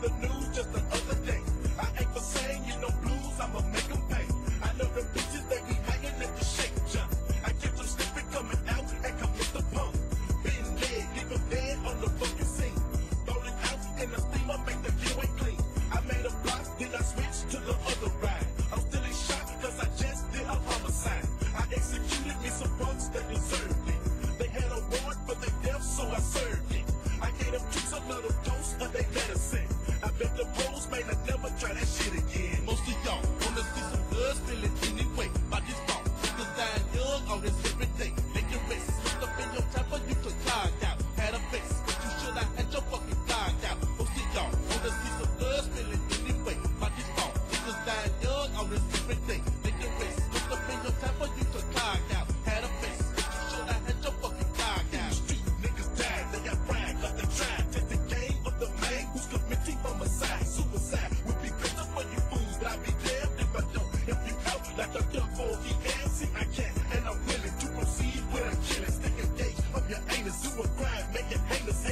the news just the other day. I ain't for saying you know blues, I'ma make them pay. I know them bitches they be hanging at the shake jump. I get them slipping, coming out and commit the pump. Been dead, leave them dead on the fucking scene. Throw it out in the steamer, make the view ain't clean. I made a block, then I switched to the other ride. I'm still in shock cause I just did a homicide. I executed me some punks that deserved it. They had a warrant for their death, so I served it. I gave them tricks a little dose but they. Make it famous